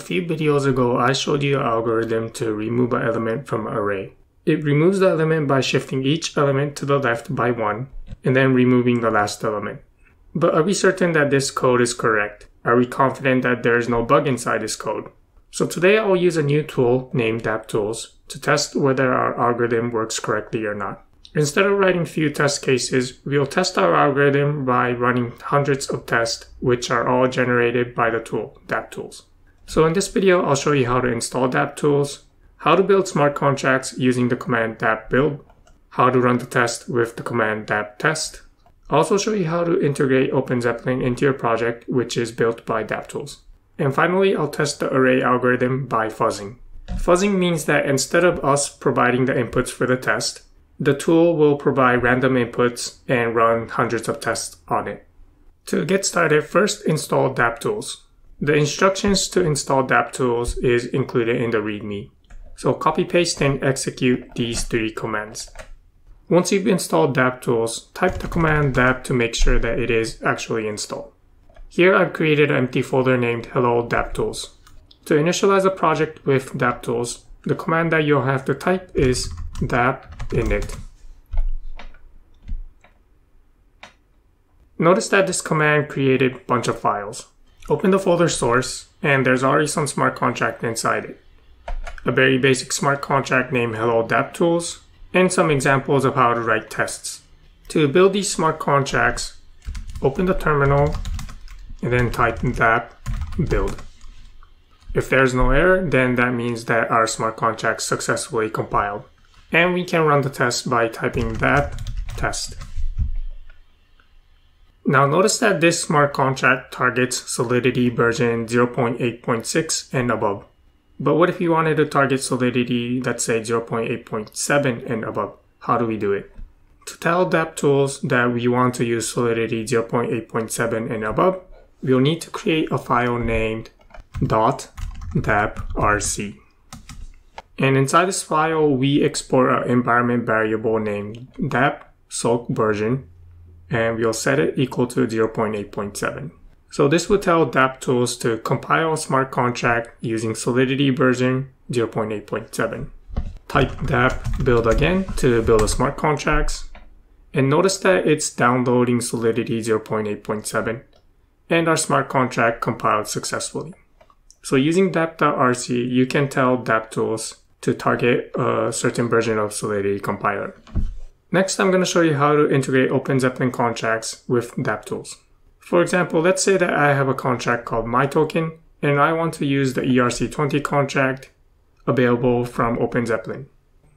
A few videos ago, I showed you an algorithm to remove an element from an array. It removes the element by shifting each element to the left by one, and then removing the last element. But are we certain that this code is correct? Are we confident that there is no bug inside this code? So today I'll use a new tool named DappTools to test whether our algorithm works correctly or not. Instead of writing few test cases, we'll test our algorithm by running hundreds of tests, which are all generated by the tool, DappTools. So in this video, I'll show you how to install DappTools, how to build smart contracts using the command dapp build, how to run the test with the command dapp test. I'll also show you how to integrate OpenZeppelin into your project, which is built by DappTools. And finally, I'll test the array algorithm by fuzzing. Fuzzing means that instead of us providing the inputs for the test, the tool will provide random inputs and run hundreds of tests on it. To get started, first install DappTools. The instructions to install DappTools is included in the README. So copy paste and execute these three commands. Once you've installed DappTools, type the command dapp to make sure that it is actually installed. Here I've created an empty folder named hello DappTools. To initialize a project with DappTools, the command that you'll have to type is dapp init. Notice that this command created a bunch of files. Open the folder source, and there's already some smart contract inside it. A very basic smart contract named hello DappTools, and some examples of how to write tests. To build these smart contracts, open the terminal and then type dapp build. If there's no error, then that means that our smart contract successfully compiled. And we can run the test by typing dapp test. Now notice that this smart contract targets Solidity version 0.8.6 and above. But what if you wanted to target Solidity, let's say 0.8.7 and above? How do we do it? To tell DappTools that we want to use Solidity 0.8.7 and above, we'll need to create a file named .dapprc. And inside this file, we export an environment variable named dapp solc version, and we'll set it equal to 0.8.7. So this would tell DappTools to compile a smart contract using Solidity version 0.8.7. Type dapp build again to build a smart contracts. And notice that it's downloading Solidity 0.8.7 and our smart contract compiled successfully. So using .dapprc, you can tell DappTools to target a certain version of Solidity compiler. Next, I'm going to show you how to integrate OpenZeppelin contracts with DappTools. For example, let's say that I have a contract called MyToken and I want to use the ERC20 contract available from OpenZeppelin.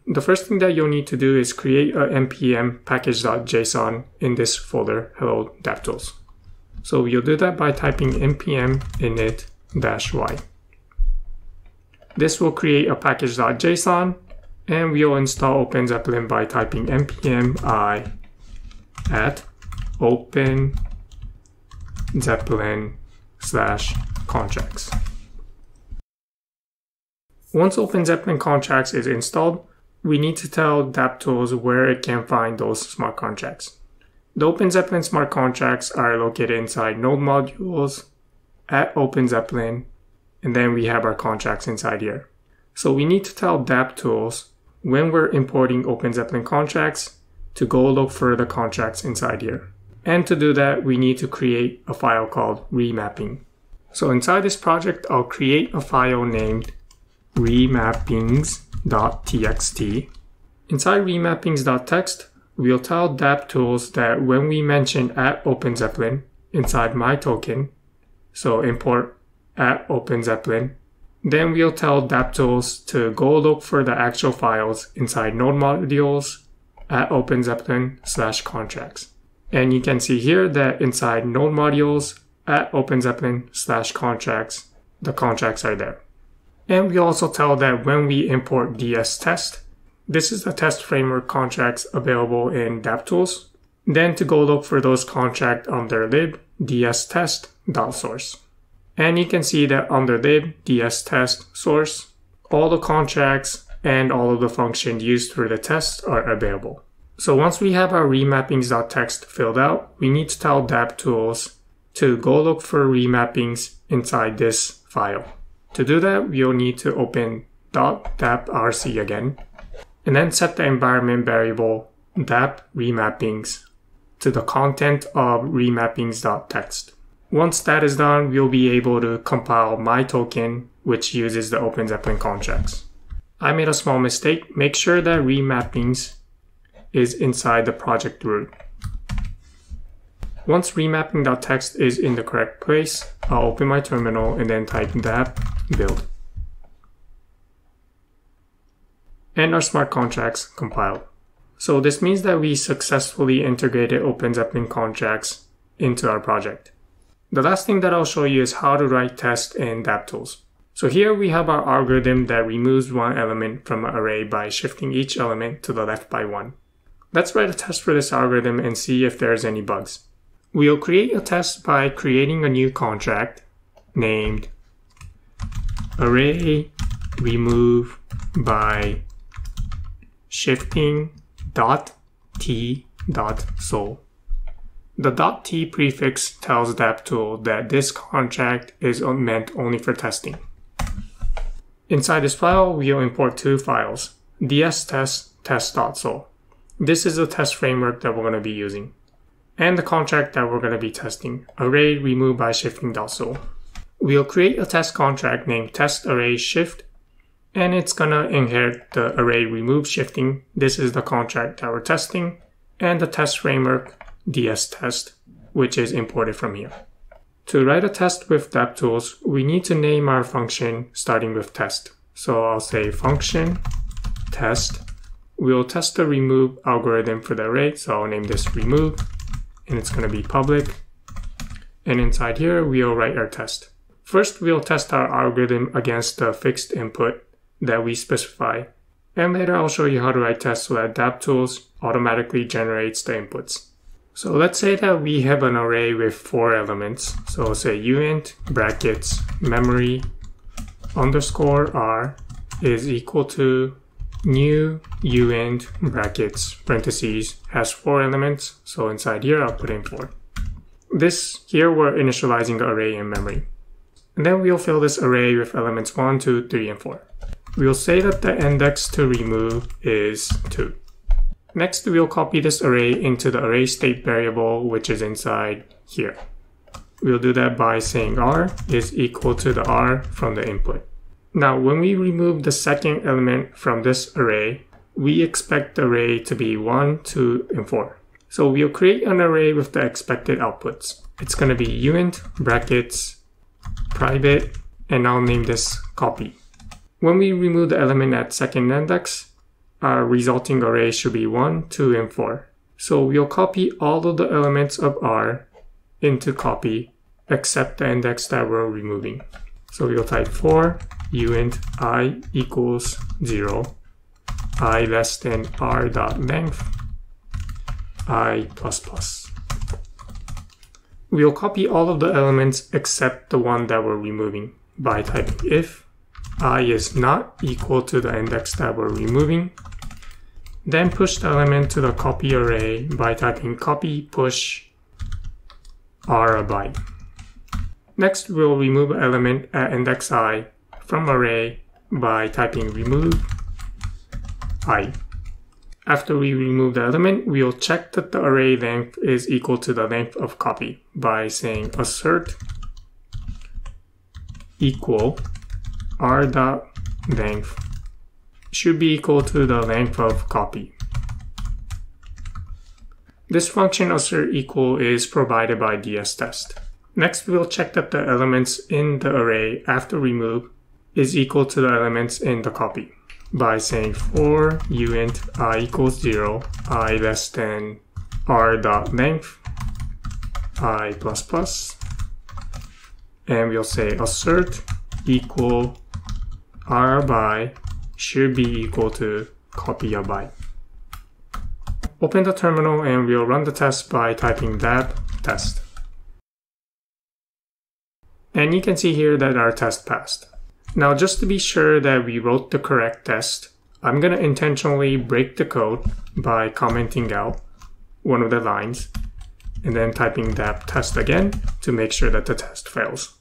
The first thing that you'll need to do is create a npm package.json in this folder, hello DappTools. So you'll do that by typing npm init-y. This will create a package.json and we'll install OpenZeppelin by typing npm i at open zeppelin slash contracts. Once OpenZeppelin contracts is installed, we need to tell DappTools where it can find those smart contracts. The OpenZeppelin smart contracts are located inside node modules at OpenZeppelin, and then we have our contracts inside here. So we need to tell DappTools when we're importing OpenZeppelin contracts to go look for the contracts inside here. And to do that, we need to create a file called remapping. So inside this project, I'll create a file named remappings.txt. Inside remappings.txt, we'll tell DappTools that when we mention at OpenZeppelin inside my token, so import at OpenZeppelin, then we'll tell DappTools to go look for the actual files inside node modules at OpenZeppelin slash contracts. And you can see here that inside node modules at OpenZeppelin slash contracts, the contracts are there. And we also tell that when we import ds test, this is the test framework contracts available in DappTools. Then to go look for those contract under lib ds test source. And you can see that under lib ds test source, all the contracts and all of the functions used for the test are available. So once we have our remappings.txt filled out, we need to tell DappTools to go look for remappings inside this file. To do that, we'll need to open .dapprc again, and then set the environment variable dapp remappings to the content of remappings.txt. Once that is done, we'll be able to compile my token, which uses the OpenZeppelin contracts. I made a small mistake. Make sure that remappings is inside the project root. Once remapping.txt is in the correct place, I'll open my terminal and then type dapp build. And our smart contracts compiled. So this means that we successfully integrated OpenZeppelin contracts into our project. The last thing that I'll show you is how to write tests in DappTools. So here we have our algorithm that removes one element from an array by shifting each element to the left by one. Let's write a test for this algorithm and see if there's any bugs. We'll create a test by creating a new contract named array remove by shifting dot t dot sol. The .t prefix tells DappTool that this contract is meant only for testing. Inside this file, we'll import two files, dstest test.sol. This is the test framework that we're going to be using. And the contract that we're going to be testing, array remove by shifting.sol. We'll create a test contract named test array shift, and it's going to inherit the array remove shifting. This is the contract that we're testing, and the test framework dstest, which is imported from here. To write a test with DappTools, we need to name our function starting with test. So I'll say function test. We'll test the remove algorithm for the array. So I'll name this remove and it's going to be public. And inside here, we'll write our test. First, we'll test our algorithm against the fixed input that we specify. And later, I'll show you how to write tests so that DappTools automatically generates the inputs. So let's say that we have an array with four elements. So say uint brackets memory underscore r is equal to new uint brackets parentheses has four elements. So inside here, I'll put in four. This here, we're initializing the array in memory. And then we'll fill this array with elements 1, 2, 3, and 4. We'll say that the index to remove is 2. Next, we'll copy this array into the array state variable, which is inside here. We'll do that by saying r is equal to the r from the input. Now, when we remove the second element from this array, we expect the array to be 1, 2, and 4. So we'll create an array with the expected outputs. It's going to be uint brackets private, and I'll name this copy. When we remove the element at second index, our resulting array should be 1, 2, and 4. So we'll copy all of the elements of R into copy except the index that we're removing. So we'll type 4 uint i equals 0, i less than r dot length, i plus plus. We'll copy all of the elements except the one that we're removing by typing if i is not equal to the index that we're removing then push the element to the copy array by typing copy push r byte. Next, we'll remove element at index i from array by typing remove i. After we remove the element, we'll check that the array length is equal to the length of copy by saying assert equal r dot length should be equal to the length of copy. This function assert equal is provided by dstest. Next, we'll check that the elements in the array after remove is equal to the elements in the copy by saying for uint i equals 0, i less than r dot length, i plus plus, and we'll say assert equal r by should be equal to copy a byte. Open the terminal and we'll run the test by typing dapp test. And you can see here that our test passed. Now just to be sure that we wrote the correct test, I'm going to intentionally break the code by commenting out one of the lines and then typing dapp test again to make sure that the test fails.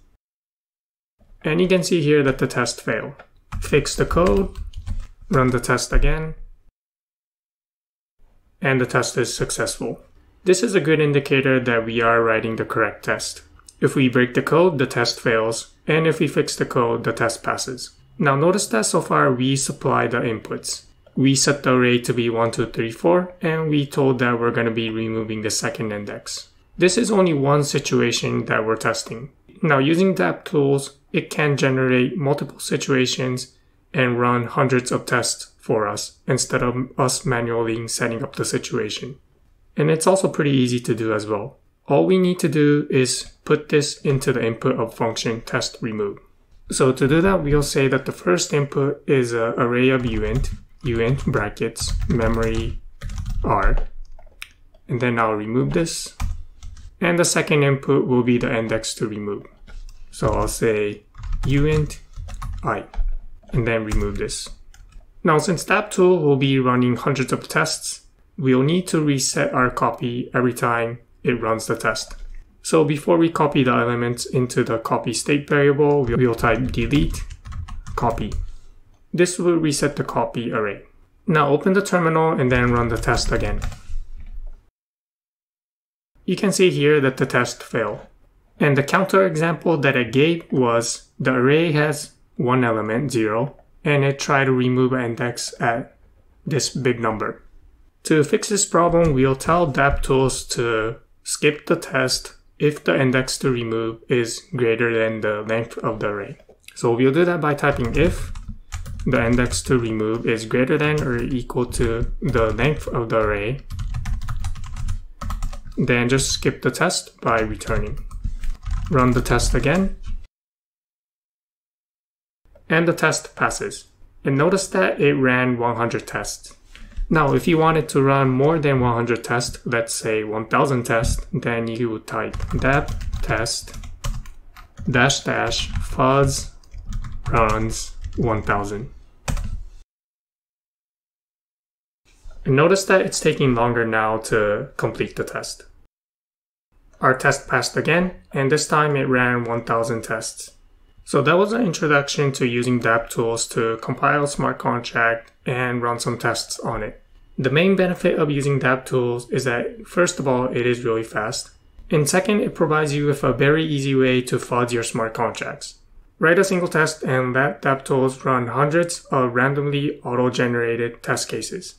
And you can see here that the test failed. Fix the code, run the test again, and the test is successful. This is a good indicator that we are writing the correct test. If we break the code, the test fails, and if we fix the code, the test passes. Now notice that so far we supply the inputs. We set the array to be 1, 2, 3, 4, and we told that we're going to be removing the second index. This is only one situation that we're testing. Now using DappTools, it can generate multiple situations and run hundreds of tests for us instead of us manually setting up the situation. And it's also pretty easy to do as well. All we need to do is put this into the input of function test remove. So to do that, we'll say that the first input is an array of uint, uint brackets, memory r, and then I'll remove this. And the second input will be the index to remove. So I'll say uint i, and then remove this. Now, since that DappTool will be running hundreds of tests, we'll need to reset our copy every time it runs the test. So before we copy the elements into the copy state variable, we'll type delete copy. This will reset the copy array. Now open the terminal and then run the test again. You can see here that the test failed. And the counter example that I gave was the array has one element, 0, and it tried to remove index at this big number. To fix this problem, we'll tell DappTools to skip the test if the index to remove is greater than the length of the array. So we'll do that by typing if the index to remove is greater than or equal to the length of the array, then just skip the test by returning. Run the test again, and the test passes. And notice that it ran 100 tests. Now, if you wanted to run more than 100 tests, let's say 1000 tests, then you would type dapp test dash dash fuzz runs 1000. And notice that it's taking longer now to complete the test. Our test passed again, and this time it ran 1000 tests. So that was an introduction to using DappTools to compile smart contract and run some tests on it. The main benefit of using DappTools is that, first of all, it is really fast. And second, it provides you with a very easy way to fuzz your smart contracts. Write a single test and let DappTools run hundreds of randomly auto-generated test cases.